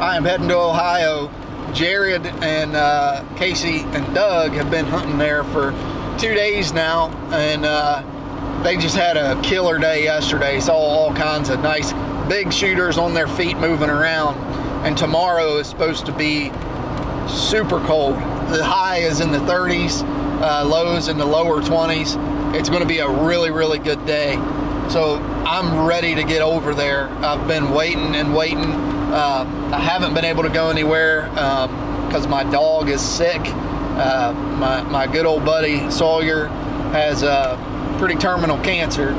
I am heading to Ohio. Jared and uh, Casey and Doug have been hunting there for two days now, and uh, they just had a killer day yesterday. Saw all kinds of nice big shooters on their feet moving around. And tomorrow is supposed to be super cold. The high is in the 30s, uh, lows in the lower 20s. It's going to be a really, really good day. So I'm ready to get over there. I've been waiting and waiting. Uh, I haven't been able to go anywhere because um, my dog is sick. Uh, my, my good old buddy Sawyer has uh, pretty terminal cancer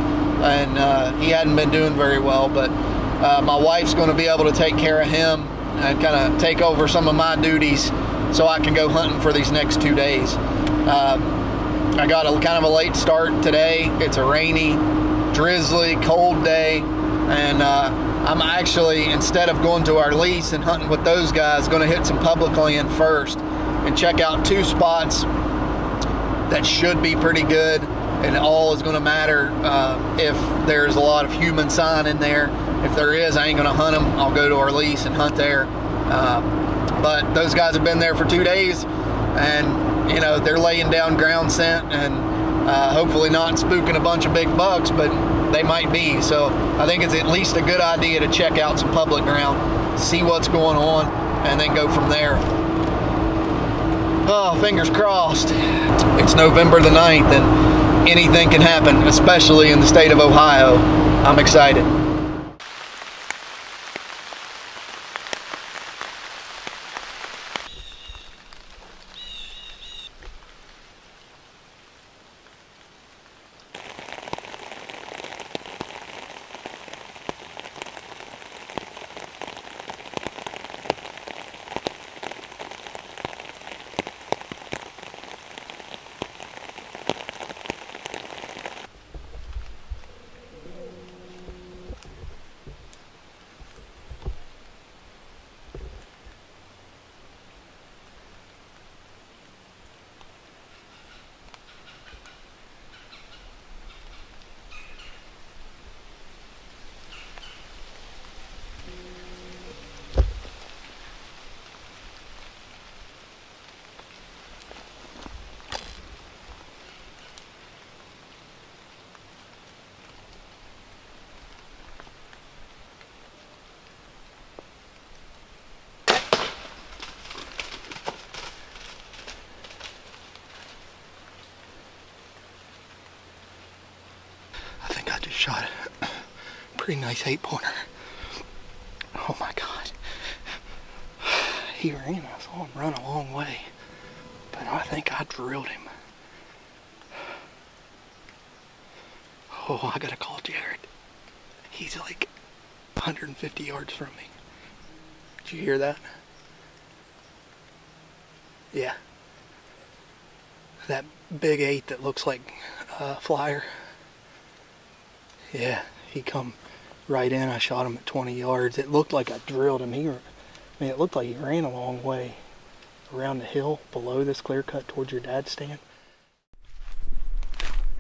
and uh, he hadn't been doing very well. But uh, my wife's going to be able to take care of him and kind of take over some of my duties so I can go hunting for these next two days. Um, I got a kind of a late start today. It's a rainy, drizzly, cold day, and uh, I'm actually instead of going to our lease and hunting with those guys, going to hit some public land first and check out two spots that should be pretty good. And all is going to matter uh, if there's a lot of human sign in there. If there is, I ain't going to hunt them. I'll go to our lease and hunt there. Uh, but those guys have been there for two days, and you know they're laying down ground scent and uh, hopefully not spooking a bunch of big bucks, but they might be. So I think it's at least a good idea to check out some public ground, see what's going on, and then go from there. Oh, fingers crossed. It's November the 9th, and anything can happen, especially in the state of Ohio. I'm excited. I think I just shot a pretty nice eight pointer. Oh my god. He ran, I saw him run a long way. But I think I drilled him. Oh, I gotta call Jared. He's like 150 yards from me. Did you hear that? Yeah. That big eight that looks like a flyer. Yeah, he come right in. I shot him at 20 yards. It looked like I drilled him. He, I mean, it looked like he ran a long way around the hill below this clear cut towards your dad's stand.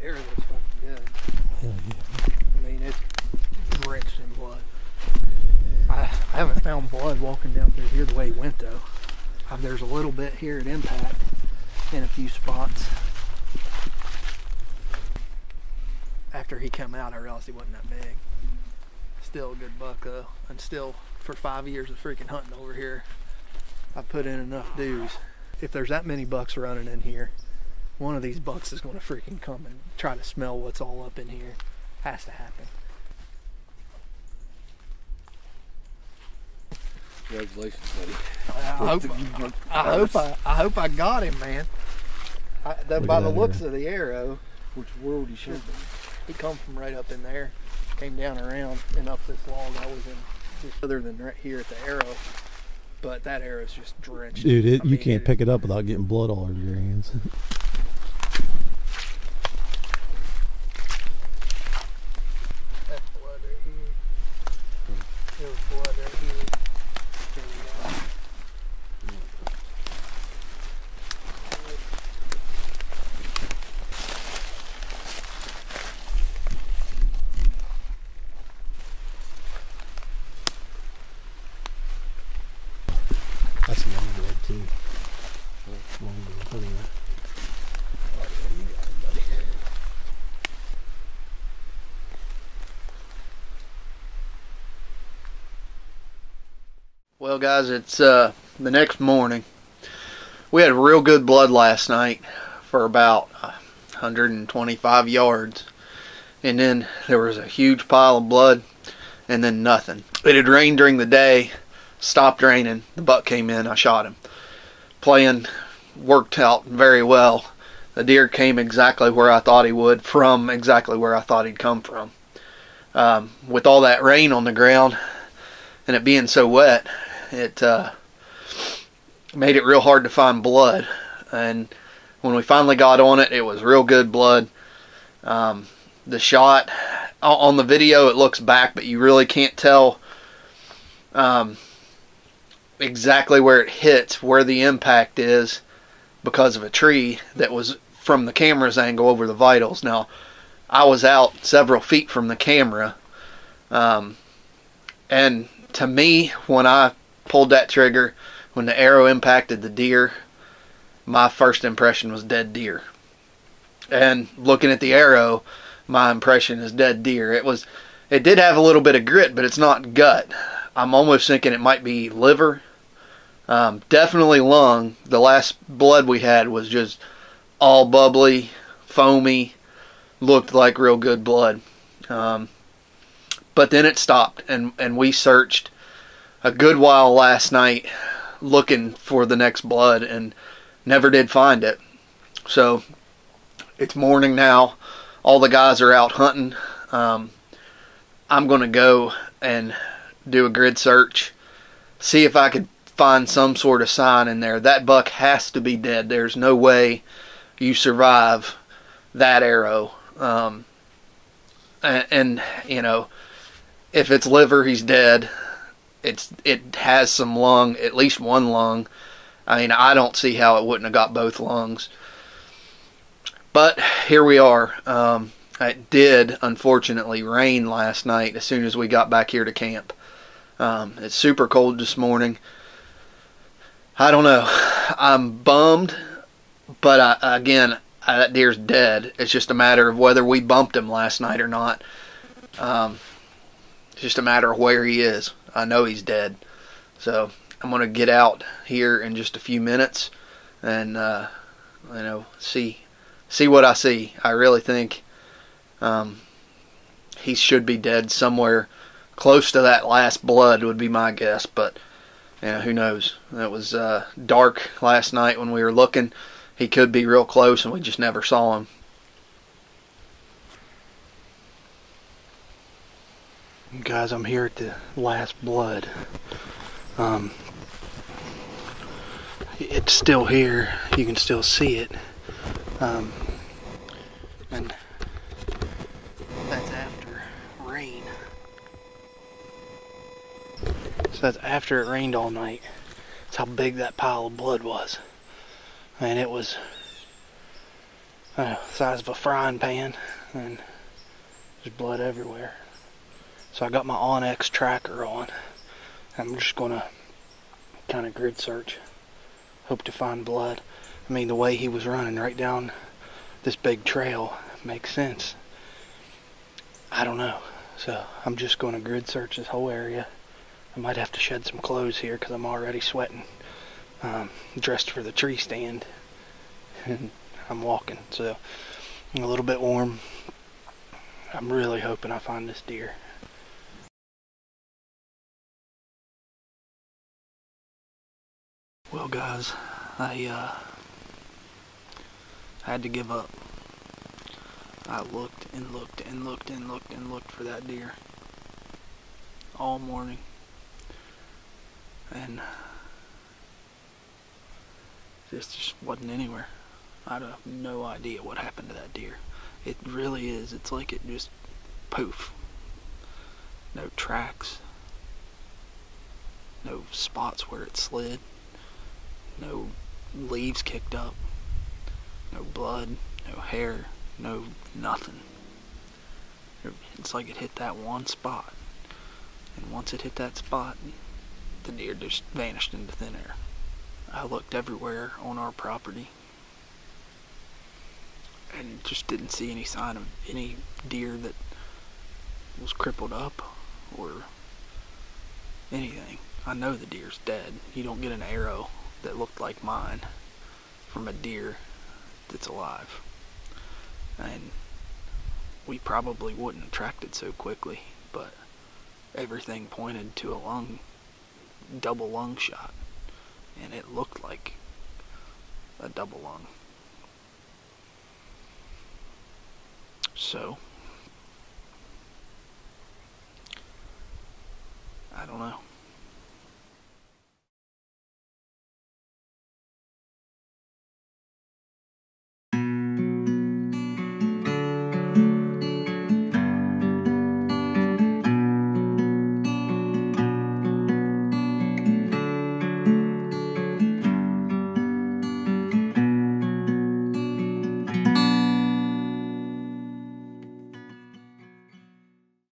Air looks fucking good. Hell yeah. I mean, it's drenched in blood. I, I haven't found blood walking down through here the way he went though. Uh, there's a little bit here at impact in a few spots. After he come out, I realized he wasn't that big. Still a good buck though, and still for five years of freaking hunting over here, I put in enough dues. If there's that many bucks running in here, one of these bucks is going to freaking come and try to smell what's all up in here. Has to happen. Congratulations, buddy. I hope, I hope I, I hope I got him, man. I, the, by the looks of the arrow, Which world you shoot? He come from right up in there, came down around and up this log. I was in just other than right here at the arrow, but that arrow's just drenched. Dude, it, you mean, can't pick it up without getting blood all over your hands. That's blood right here. There's blood right here. There we go. Well, guys, it's uh, the next morning. We had real good blood last night for about 125 yards, and then there was a huge pile of blood, and then nothing. It had rained during the day, stopped raining. The buck came in. I shot him. Playing worked out very well. The deer came exactly where I thought he would, from exactly where I thought he'd come from. Um, with all that rain on the ground and it being so wet, it uh, made it real hard to find blood. And when we finally got on it, it was real good blood. Um, the shot on the video, it looks back, but you really can't tell um, exactly where it hits, where the impact is, because of a tree that was from the camera's angle over the vitals. Now, I was out several feet from the camera, um, and to me, when I pulled that trigger, when the arrow impacted the deer, my first impression was dead deer. And looking at the arrow, my impression is dead deer. It was, it did have a little bit of grit, but it's not gut. I'm almost thinking it might be liver. Um, definitely lung. The last blood we had was just all bubbly, foamy, looked like real good blood. Um, but then it stopped, and, and we searched a good while last night looking for the next blood and never did find it. So it's morning now. All the guys are out hunting. Um, I'm going to go and do a grid search, see if I could find some sort of sign in there. That buck has to be dead. There's no way you survive that arrow. Um, and, and, you know, if it's liver, he's dead. It's it has some lung, at least one lung. I mean, I don't see how it wouldn't have got both lungs. But here we are. Um, it did unfortunately rain last night as soon as we got back here to camp. Um, it's super cold this morning. I don't know. I'm bummed, but I, again, I, that deer's dead. It's just a matter of whether we bumped him last night or not. Um, it's just a matter of where he is. I know he's dead. So I'm gonna get out here in just a few minutes and uh, you know see see what I see. I really think um, he should be dead somewhere close to that last blood would be my guess, but you know, who knows? It was uh, dark last night when we were looking. He could be real close and we just never saw him. Guys, I'm here at the last blood. Um, it's still here. You can still see it. Um, and that's after rain. So that's after it rained all night. That's how big that pile of blood was. And it was uh, size of a frying pan and there's blood everywhere. So I got my onX tracker on. I'm just gonna kind of grid search. Hope to find blood. I mean the way he was running right down this big trail makes sense. I don't know. So I'm just gonna grid search this whole area. I might have to shed some clothes here because I'm already sweating. Um, dressed for the tree stand. And I'm walking, so I'm a little bit warm. I'm really hoping I find this deer. Well, guys, I uh, had to give up. I looked and looked and looked and looked and looked for that deer all morning. And this just wasn't anywhere. I have no idea what happened to that deer. It really is. It's like it just poof. No tracks. No spots where it slid no leaves kicked up, no blood, no hair, no nothing. It's like it hit that one spot. And once it hit that spot, the deer just vanished into thin air. I looked everywhere on our property and just didn't see any sign of any deer that was crippled up or anything. I know the deer's dead. You don't get an arrow that looked like mine from a deer that's alive. And we probably wouldn't have tracked it so quickly, but everything pointed to a lung, double lung shot. And it looked like a double lung. So, I don't know.